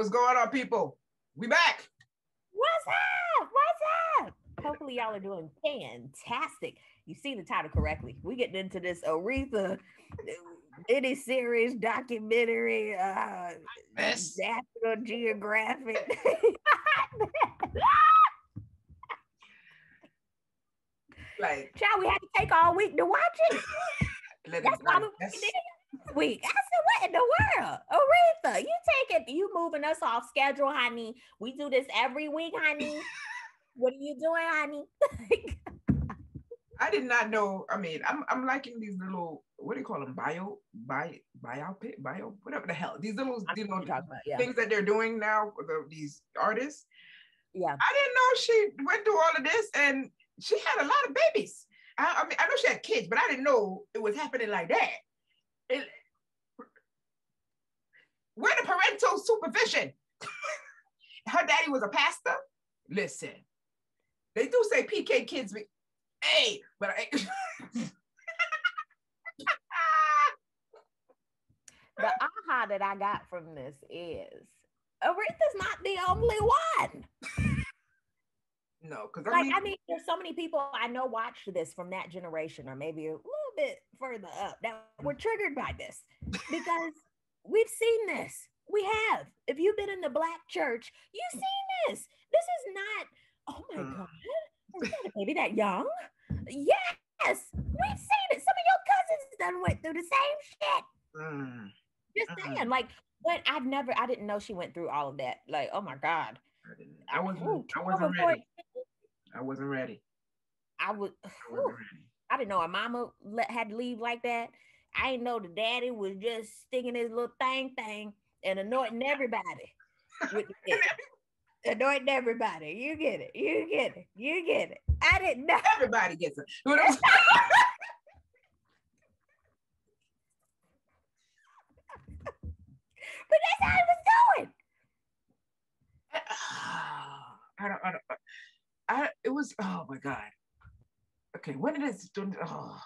What's going on, people? We back. What's up? What's up? Hopefully, y'all are doing fantastic. You see the title correctly. We getting into this Aretha any series documentary, uh. National Geographic. Like, Child, we had to take all week to watch it. let That's why we That's- week. I said, what in the world? Aretha, you take it, you moving us off schedule, honey. We do this every week, honey. what are you doing, honey? I did not know. I mean, I'm I'm liking these little what do you call them? Bio, bio, biopic, bio, whatever the hell. These little, you know know, what you're talking about, yeah. things that they're doing now. The, these artists. Yeah. I didn't know she went through all of this, and she had a lot of babies. I, I mean, I know she had kids, but I didn't know it was happening like that. It, where the parental supervision? Her daddy was a pastor. Listen, they do say PK kids. Be, hey, but I. The aha that I got from this is Aretha's not the only one. no, because I Like, mean, I mean, there's so many people I know watched this from that generation, or maybe a little bit further up, that were triggered by this because we've seen this. We have. If you've been in the black church, you've seen this. This is not, oh my Mm. God, is that a baby that young? Yes, we've seen it. Some of your cousins done went through the same shit. mm, Just Mm-mm. saying, like, but I've never, I didn't know she went through all of that. Like, oh my God. I, didn't, I wasn't. Ooh, I wasn't ready. I wasn't ready. I was, I wasn't ready. I didn't know her mama let, had to leave like that. I didn't know the daddy was just sticking his little thing thing and anointing everybody. with the anointing everybody. You get it. You get it. You get it. I didn't know. Everybody gets it. You know But that's how he was doing. I don't, I don't, I, it was, oh my God. Okay, when did it, oh.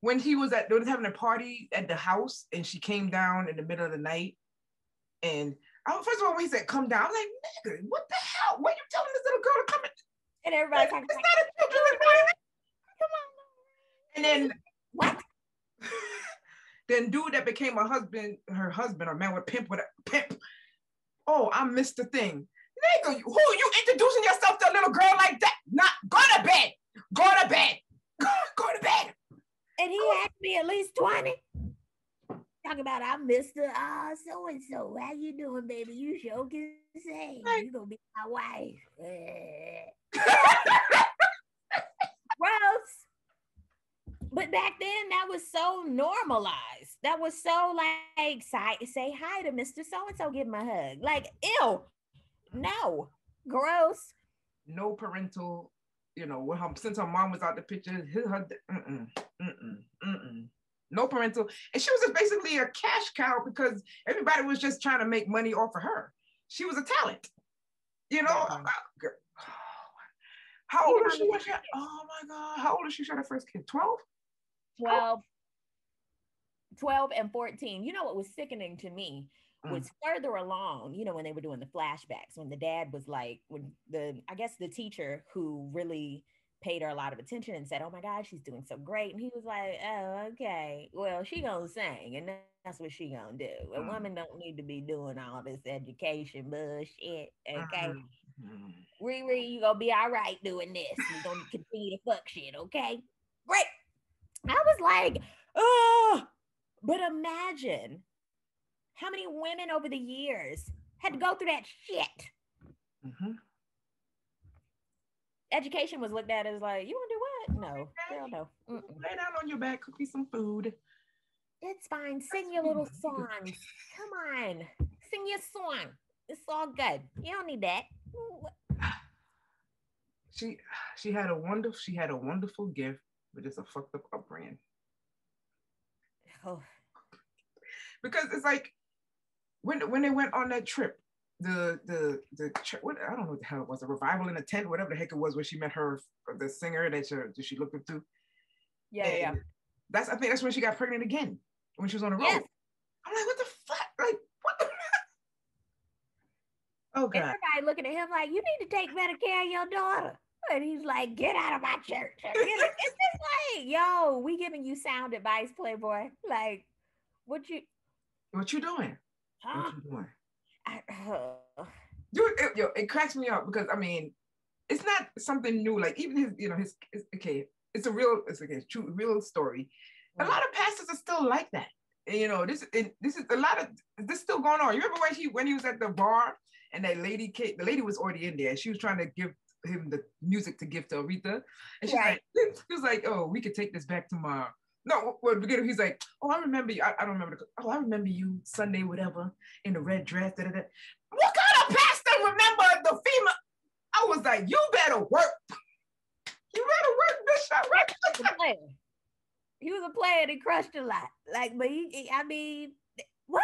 When he was at, they was having a party at the house and she came down in the middle of the night. And I, first of all, when he said, come down, I'm like, nigga, what the hell? What you telling this little girl to come in? And everybody's like, It's not a children's party. come on. And then What? then dude that became a husband, her husband, or man with pimp with a pimp. Oh, I missed the thing. Nigga, who you introducing yourself to a little girl like that? Not go to bed. Go to bed. go to bed. And he had to be at least 20. Talk about I missed the ah so and so. How you doing, baby? You sure can say you gonna be my wife. Gross. But back then that was so normalized. That was so like say, say hi to Mr. So and so, give him a hug. Like, ew. No. Gross. No parental, you know, when her, since her mom was out the picture, his, her, mm-mm, mm-mm, mm-mm. no parental. And she was just basically a cash cow because everybody was just trying to make money off of her. She was a talent. You know, Definitely. uh, girl, how old Even is she? the when she had- oh my God. How old is she? She had her first kid? 12? 12, 12 and 14. You know what was sickening to me Mm. was further along, you know, when they were doing the flashbacks, when the dad was like, when the, I guess the teacher who really paid her a lot of attention and said, Oh my God, she's doing so great. And he was like, Oh, okay. Well, she gonna sing and that's what she gonna do. A Mm. woman don't need to be doing all this education bullshit. Okay. Mhm. Riri, you gonna be all right doing this. You're gonna continue to fuck shit, okay? Great. I was like, oh, but imagine how many women over the years had to go through that shit. Mhm. Education was looked at as like, you wanna do what? No, hell no. Mm-mm. Lay down on your back, cook me some food. It's fine. Sing your little song. Come on. Sing your song. It's all good. You don't need that. She she had a wonderful she had a wonderful gift, but just a fucked up upbringing. Oh, Because it's like when when they went on that trip, the the the what I don't know what the hell it was, a revival in a tent, whatever the heck it was, where she met her the singer that she, that she looked up to. yeah, yeah. That's I think that's when she got pregnant again when she was on the road. Yes. I'm like, what the fuck? Like what? The Oh And God. everybody looking at him like, you need to take better care of your daughter. And he's like, get out of my church. And, it's just like, yo, we giving you sound advice, Playboy. Like, what you, What you doing? Huh? What you doing? I, uh, Dude, it, yo, it cracks me up because I mean, it's not something new. Like even his, you know, his, his okay, it's a real, it's okay, true, real story. A lot of pastors are still like that. And, you know, this it, this is a lot of this still going on. You remember when he when he was at the bar and that lady came, the lady was already in there. She was trying to give him the music to give to Aretha, and she's Right. like, he was like, oh, we could take this back tomorrow. No, well, beginning, he's like, oh, I remember you. I, I don't remember. The, oh, I remember you Sunday, whatever, in the red dress. Da, da, da. What kind of pastor remember the female? I was like, you better work. You better work, Bishop. he was a player. He was a player and he crushed a lot. Like, but he, he- I mean, what?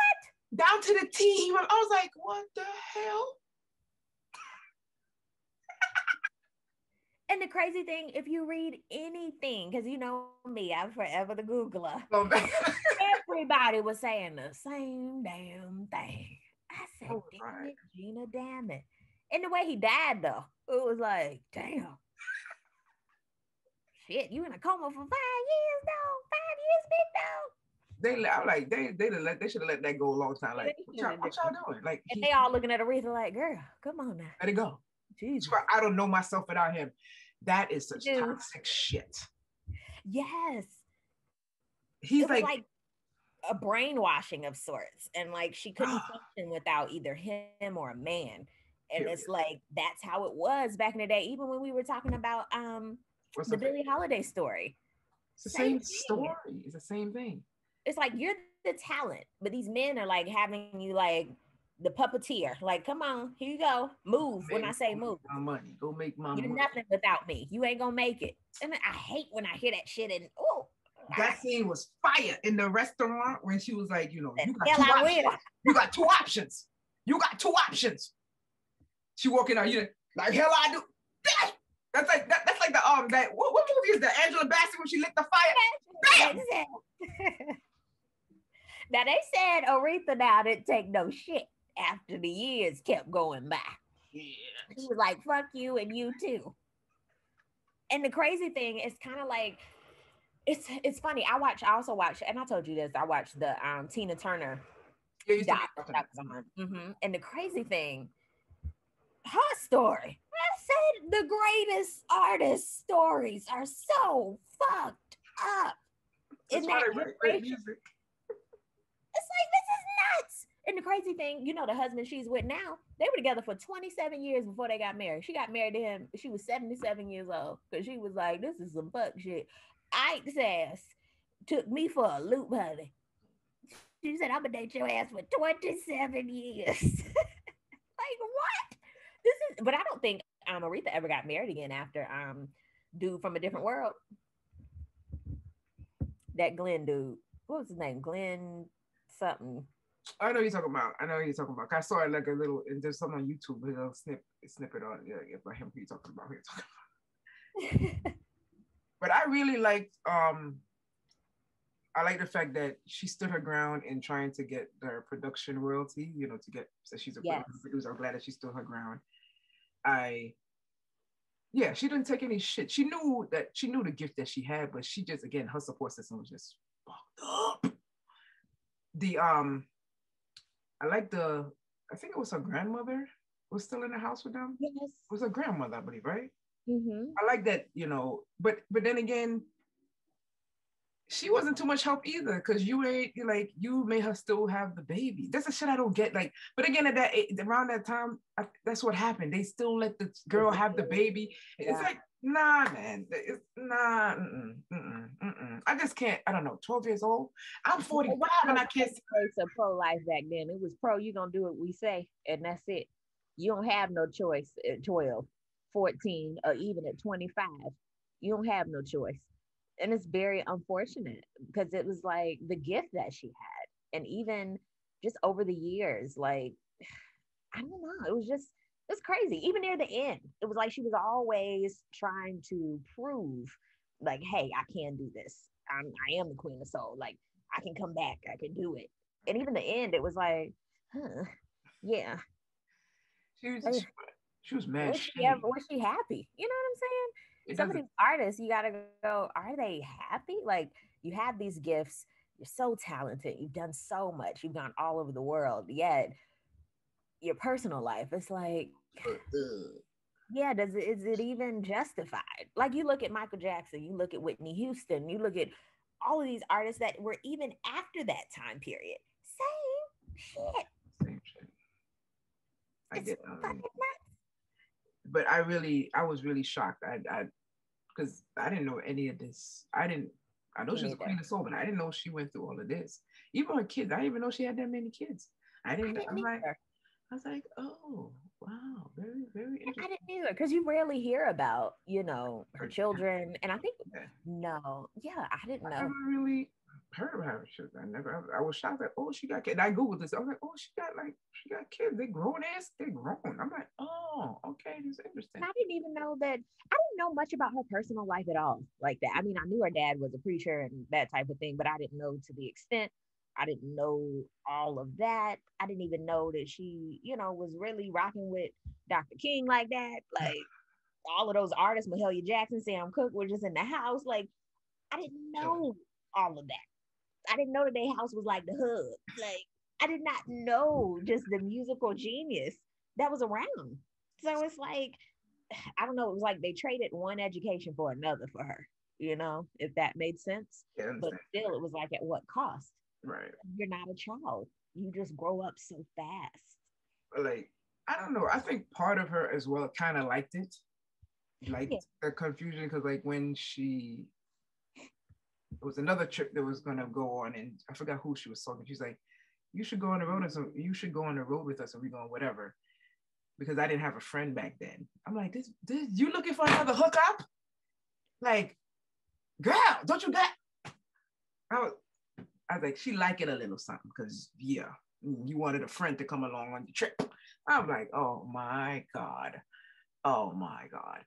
Down to the T. I was like, what the hell? And the crazy thing, if you read anything, because you know me, I'm forever the Googler. Oh. Everybody was saying the same damn thing. I said, Oh, damn right. it, Gina, damn it. And the way he died, though, it was like, damn. Shit, you in a coma for five years, dog. Five years, big dog. they I'm like they they let they should have let that go a long time. Like what y'all, what y'all doing? Like And he, they all looking at Aretha like, girl, come on now. let it go. Jesus. I don't know myself without him. That is such Dude. toxic shit. Yes. He's like, like, a brainwashing of sorts and like she couldn't function without either him or a man and it's like that's how it was back in the day even when we were talking about um what's the the, billie holiday story it's the same same story. It's the same thing. it's like you're the talent but these men are like having you like the puppeteer like come on here you go move when i say move my money. Go make my you're money. nothing without me you ain't gonna make it and i hate when i hear that shit and oh That scene was fire in the restaurant when she was like, you know, you got two options. You got two options. You got two options. She walking out, you like hell I do. That- That's like that, that's like the um that what, what movie is that? Angela Bassett when she lit the fire. Bam! now they said Aretha now didn't take no shit after the years kept going by. She was like, fuck you and you too. And the crazy thing is kind of like it's it's funny. I watch, I also watch, and I told you this, I watched the um Tina Turner Yeah, doc. be- that was on. Mhm. And the crazy thing, her story. I said the greatest artist stories are so fucked up. That's in why that they write great music. It's like this is nuts. And the crazy thing, you know, the husband she's with now, they were together for 27 years before they got married. She got married to him. She was 77 years old because she was like, "This is some fuck shit." Ike's ass took me for a loop, honey. She said, "I'm gonna date your ass for 27 years." like what? This is, but I don't think um Aretha ever got married again after um dude from a different world. That Glynn dude, what was his name? Glynn something. I know you're talking about. I know you're talking about. I saw it like a little, and there's something on YouTube, a little snip, snippet on yeah, yeah, about him. Who you talking about? Who you talking about? But I really liked, um, I like the fact that she stood her ground in trying to get their production royalty. You know, to get so she's a Yes. producer. I'm glad that she stood her ground. I, yeah, she didn't take any shit. She knew that she knew the gift that she had, but she just again her support system was just fucked up. The um, I like the. I think it was her grandmother was still in the house with them. yes. It was her grandmother, I believe, right? Mm-hmm. I like that, you know, but but then again, she wasn't too much help either because you ain't like you made her still have the baby. That's the shit I don't get. Like, but again, at that around that time, I, that's what happened. They still let the girl have the baby. It's like, nah, man, it's nah, mm-mm, mm-mm, mm-mm. I just can't. I don't know. Twelve years old. I'm forty five and I can't. It's a pro life back then. It was pro. You gonna do what we say, and that's it. You don't have no choice at 12, 14, or even at 25. You don't have no choice. And it's very unfortunate because it was like the gift that she had. And even just over the years, like, I don't know, it was just, it's crazy. Even near the end, it was like she was always trying to prove, like, hey, I can do this. I'm, I am the queen of soul. Like, I can come back. I can do it. And even the end, it was like, huh, yeah, She was, oh, she, she was mad. Was she, ever, was she happy? You know what I'm saying? It Some of these artists, you gotta go, are they happy? Like you have these gifts, you're so talented, you've done so much, you've gone all over the world, yet your personal life, it's like, yeah, does it is it even justified? Like you look at Michael Jackson, you look at Whitney Houston, you look at all of these artists that were even after that time period. Same shit. Same shit. I It's get um, but I really, I was really shocked. I, I, because I didn't know any of this. I didn't. I know she was a queen of soul, but I didn't know she went through all of this. Even her kids, I didn't even know she had that many kids. I I didn't. didn't I'm like. I was like, oh wow, very, very interesting. I didn't either because you rarely hear about, you know, her children. And I think Yeah. no, yeah, I didn't know. I never really heard about her. She- I never. I, was shocked that oh, she got kids. I googled this. I was like, oh, she got like she got kids. They grown ass. They grown. I'm like, oh, okay, this is interesting. And I didn't even know that I didn't know much about her personal life at all, like that. I mean, I knew her dad was a preacher and that type of thing, but I didn't know to the extent. I didn't know all of that. I didn't even know that she, you know, was really rocking with Dr. King like that. Like all of those artists, Mahalia Jackson, Sam Cooke, were just in the house. Like I didn't know all of that. I didn't know that their house was like the hood. Like I did not know just the musical genius that was around. So it's like, I don't know. It was like they traded one education for another for her, you know, if that made sense. Yeah, But still, it was like, at what cost? Right. You're not a child. You just grow up so fast. Like I don't know. I think part of her as well kind of liked it, liked Yeah. the confusion because like when she it was another trip that was gonna go on, and I forgot who she was talking. She's like, "You should go on the road, and so you should go on the road with us, and we going whatever." Because I didn't have a friend back then. I'm like, "This, this, you looking for another hookup? Like, girl, don't you got?" I was, I was like, she like it a little something because yeah, you wanted a friend to come along on the trip. I'm like, oh my God. Oh my God.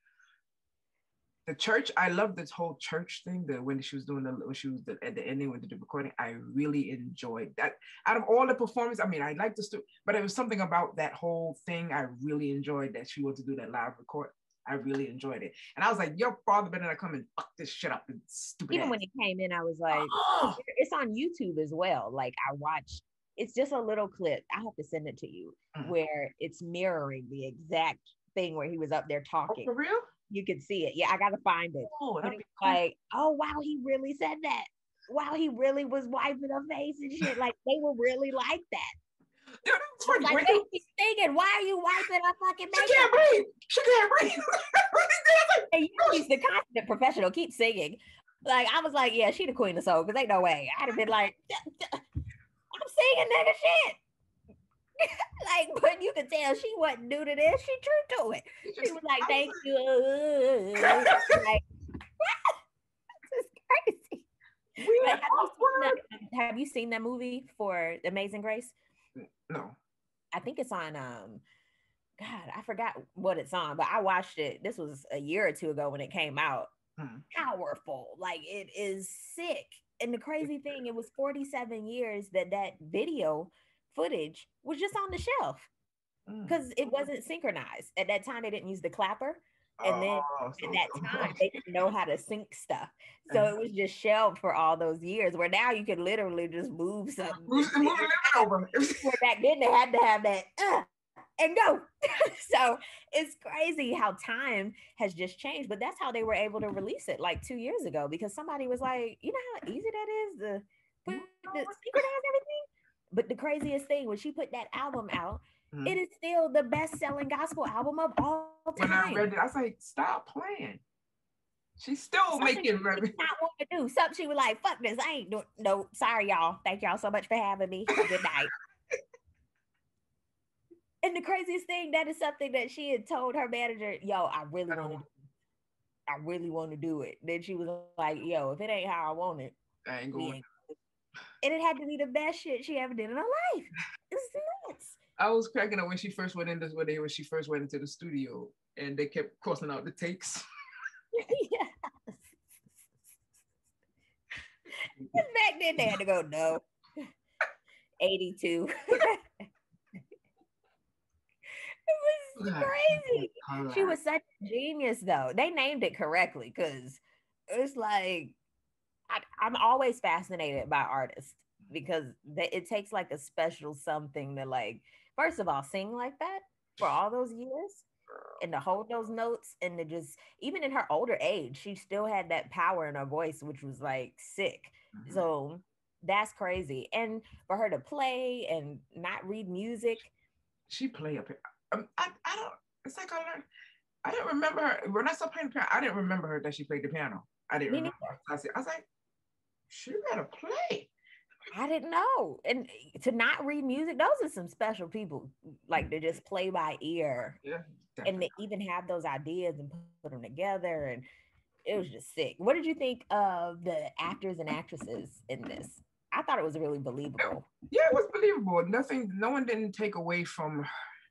The church, I love this whole church thing. That when she was doing the when she was the, at the ending with the recording, I really enjoyed that. Out of all the performance, I mean, I like the stu- but it was something about that whole thing I really enjoyed that she wanted to do that live record. I really enjoyed it, and I was like, "Your father better not come and fuck this shit up, and stupid." Even ass." when it came in, I was like, Oh, it's on YouTube as well. Like I watched, it's just a little clip. I have to send it to you Mhm. where it's mirroring the exact thing where he was up there oh, talking. for real? You can see it. Yeah, I gotta find it. Oh, cool. like, oh wow, he really said that. Wow, he really was wiping her face and shit. Like they were really like that. Funny. Like you- singing, why are you wiping her fucking makeup? she can't breathe. She can't breathe. She's the constant professional. Keep singing. Like I was like, yeah, she the queen of soul. Cause ain't no way. I'd have been like, I'm singing nigga shit. like, but you could tell she wasn't new to this. She true to it. She was like, thank you. like, this is crazy. We have, you the, have you seen that movie for Amazing Grace? No. I think it's on um God, I forgot what it's on, but I watched it. This was a year or two ago when it came out. Mhm. Powerful. Like it is sick. And the crazy thing, it was 47 years that that video footage was just on the shelf Mm. because it wasn't synchronized. At that time, they didn't use the clapper. And then Oh, At so- that time, they didn't know how to sync stuff. So it was just shelved for all those years where now you could literally just move something. Move- move the limit over. Where back then they had to have that uh, and go. so it's crazy how time has just changed, but that's how they were able to release it like two years ago because somebody was like, you know how easy that is to put the synchronize everything. But the craziest thing when she put that album out, Mhm. it is still the best-selling gospel album of all time. When I read it, I was like, stop playing. She's still Something making she revenue. not want to do. Something she was like, fuck this. I ain't doing no, sorry, y'all. Thank y'all so much for having me. Good night. and the craziest thing, that is something that she had told her manager, yo, I really want to I really want to do it. Then she was like, yo, if it ain't how I want it, I ain't going. and it had to be the best shit she ever did in her life. It's nuts. I was cracking up when she first went into when they when she first went into the studio and they kept crossing out the takes. yeah. Back then they had to go, no. 82. it was oh, crazy. She was such a genius, though. They named it correctly because it's like I, I'm always fascinated by artists because they, it takes like a special something to like, first of all, sing like that for all those years and to hold those notes and to just even in her older age she still had that power in her voice which was like sick. Mm-hmm. so that's crazy. And for her to play and not read music. She play up here. Um, I, I don't it's like i learned i didn't remember her. When i saw playing the piano i didn't remember her that she played the piano. I didn't Me remember I, was, I was like she gotta play I didn't know. And eh, to not read music, those are some special people, like to just mm-hmm. play by ear. Yeah. Definitely. And to even have those ideas and put them together. And it was mm. just sick. What did you think of the actors and actresses in this? I thought it was really believable. Yeah, it was believable. Nothing, no one didn't take away from,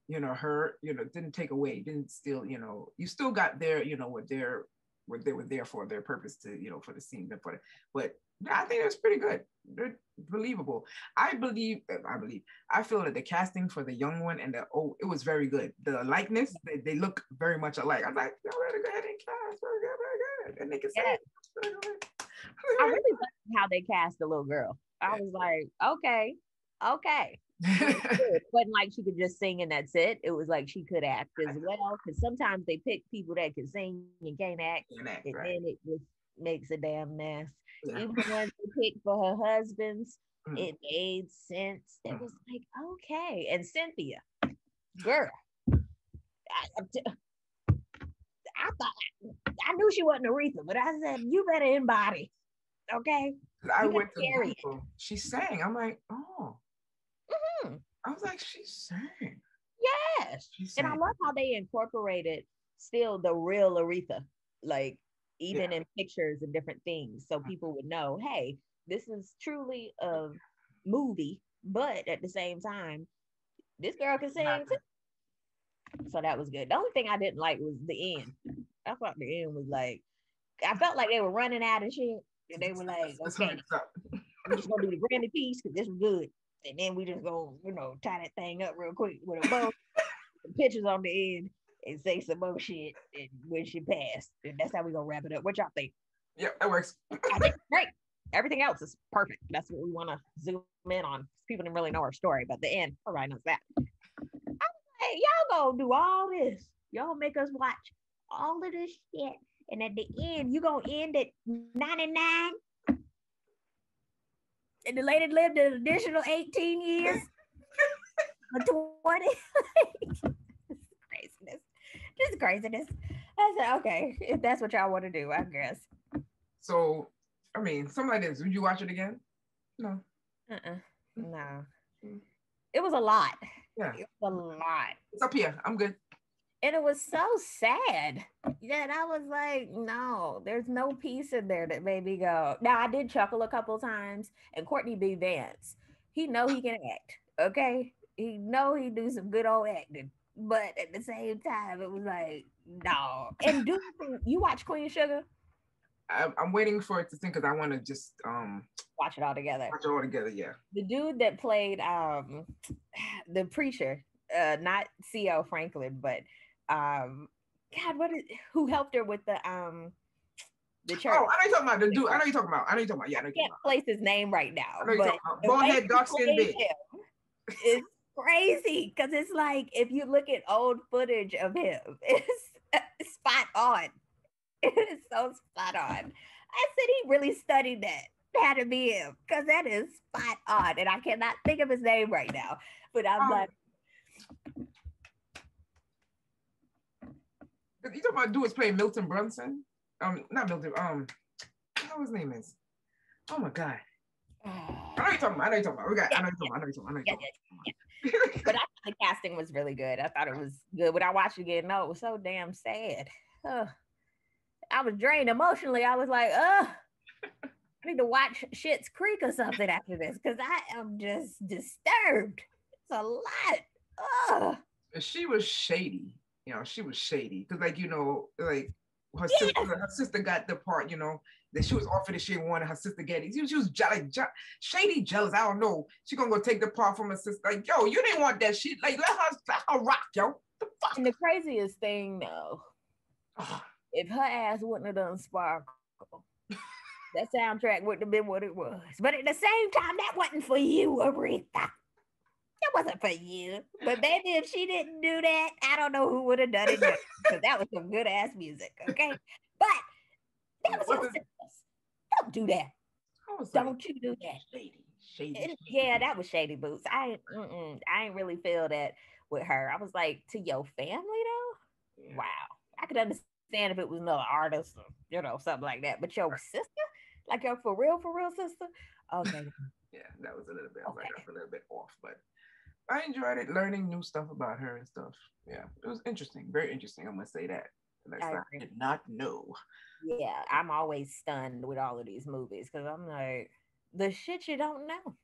you know, her, you know, didn't take away, didn't still, you know, you still got their, you know, what their, what they were there for, their purpose to, you know, for the scene, but, but I think it was pretty good. They're believable. I believe, eh, I believe, I feel that the casting for the young one and the oh, it was very good. The likeness, they, they look very much alike. I'm like, y'all better go ahead and cast, very good, very good. And they can say, I really liked how they cast the little girl. I was like, okay, okay. it wasn't like she could just sing and that's it. It was like she could act as well. Because sometimes they pick people that can sing and can't act, can't act and right. then it just makes a damn mess. Yeah. Even ones they picked for her husbands, mm. it made sense. It mm. was like, okay. And Cynthia, girl, I, I thought I knew she wasn't Aretha, but I said, you better embody. Okay. I went to Google. She sang. I'm like, oh. Mm-hmm. I was like, she sang. Yes. She sang. And I love how they incorporated still the real Aretha. Like even yeah. in pictures and different things, so mm. people would know, hey, this is truly a movie, but at the same time, this girl can sing too. So that was good. The only thing I didn't like was the end. I thought the end was like, I felt like they were running out of shit, and they were like, okay, we're just gonna do the granny piece because this was good, and then we just go, you know, tie that thing up real quick with a bow, pictures on the end, and say some more shit and when she passed. And that's how we gonna wrap it up. What y'all think? Yeah, that works. I think great. Everything else is perfect. That's what we want to zoom in on. People didn't really know our story, but the end, everybody knows that. Hey, y'all gonna do all this. Y'all make us watch all of this shit. And at the end, you gonna end at 99. And the lady lived an additional 18 years or 20. just craziness. I said, okay, if that's what y'all want to do, I guess. So, I mean, something like this. Would you watch it again? No. Uh-uh. No. Mm. It was a lot. Yeah. It was a lot. It's up here. I'm good. And it was so sad that I was like, no, there's no piece in there that made me go. Now I did chuckle a couple times, and Courtney B. Vance, he know he can act. Okay, he know he do some good old acting but at the same time, it was like, no. And do you watch Queen Sugar? I'm, I'm waiting for it to think because I want to just um watch it all together. Watch it all together, yeah. The dude that played um the preacher, uh not C.L. Franklin, but um God, what is who helped her with the um the church. Oh, I know you're talking about the dude. I know you're talking about. I know you're talking about. Yeah, I, I can't place his name right now. I know you're talking about. Bald head, dark skin bitch. Is crazy because it's like if you look at old footage of him, it's spot on. It is so spot on. I said he really studied that how to be him because that is spot on, and I cannot think of his name right now. But I'm um, like, you talking about dude is playing Milton Brunson? Um, not Milton. Um, what his name is? Oh my god. I know you're talking about. I know you're talking about. We got. Yeah, I know you're talking about. I know you're talking about. I know you're talking about. Yeah, yeah, but I thought the casting was really good. I thought it was good. When I watched it again, no, it was so damn sad. Ugh. I was drained emotionally. I was like, ugh. I need to watch Schitt's Creek or something after this because I am just disturbed. It's a lot. Ugh. She was shady. You know, she was shady because, like, you know, like her sister, her sister got the part. You know, that she was offering offered that she wanted her sister Getty. She, she was like je- shady jealous. I don't know. She gonna go take the part from her sister. Like, yo, you didn't want that shit. Like, let her, let her rock, yo. The fuck? And the craziest thing though, if her ass wouldn't have done Sparkle, that soundtrack wouldn't have been what it was. But at the same time, that wasn't for you, Aretha. That wasn't for you. But maybe if she didn't do that, I don't know who would have done it because that was some good ass music. Okay. But that was your Wasn't- sisters. Don't do that. Was like, Don't you do that. shady, shady. Yeah, that was shady boots. I I ain't really feel that with her. I was like, to your family though. Yeah. Wow, I could understand if it was another artist, or, you know, something like that. But your sister, like your for real, for real sister. Okay, Yeah, that was a little bit. I was like, Okay. a little bit off, but I enjoyed it, learning new stuff about her and stuff. Yeah, it was interesting, very interesting. I'm gonna say that. That's I I agree. did not know. yeah, I'm always stunned with all of these movies because I'm like, the shit you don't know.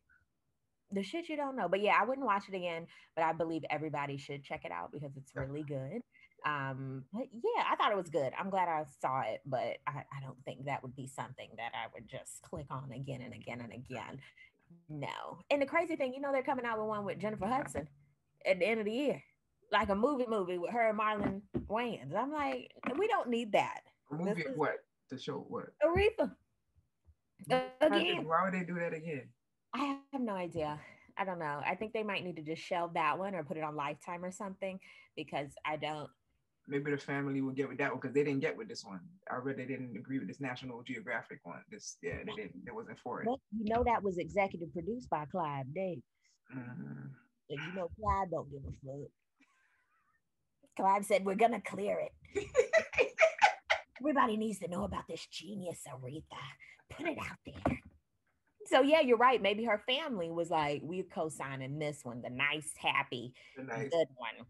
The shit you don't know. But yeah, I wouldn't watch it again, but I believe everybody should check it out because it's really good. Um, but yeah, I thought it was good. I'm glad I saw it, but I, I don't think that would be something that I would just click on again and again and again. No. And the crazy thing, you know, they're coming out with one with Jennifer Hudson at the end of the year, like a movie movie with her and Marlon Wayans. I'm like, we don't need that. A movie is- what? The show what? Aretha. Why again. Why would they do that again? I have no idea. I don't know. I think they might need to just shelve that one or put it on Lifetime or something because I don't. Maybe the family would get with that one because they didn't get with this one. I read they didn't agree with this National Geographic one. This yeah, they didn't. They wasn't for it. But you know that was executive produced by Clive Davis, Mhm. and you know Clive don't give a fuck. Clive said we're gonna clear it. Everybody needs to know about this genius, Aretha. Put it out there. So yeah, you're right. Maybe her family was like, we're co-signing this one, the nice, happy, The nice- good one.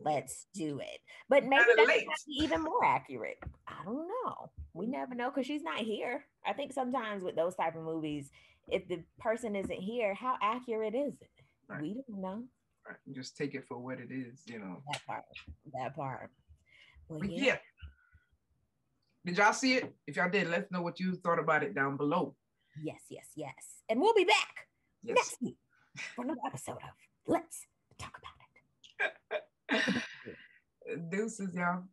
Let's do it. But maybe Kinda that late. might be even more accurate. I don't know. We never know because she's not here. I think sometimes with those type of movies, if the person isn't here, how accurate is it? Right. We don't know Just take it for what it is, you know. that part. That part. Well, yeah. yeah. Did y'all see it? If y'all did, let us know what you thought about it down below. Yes, yes, yes. And we'll be back Yes. next week for another episode of Let's Talk About It. Deuces, y'all.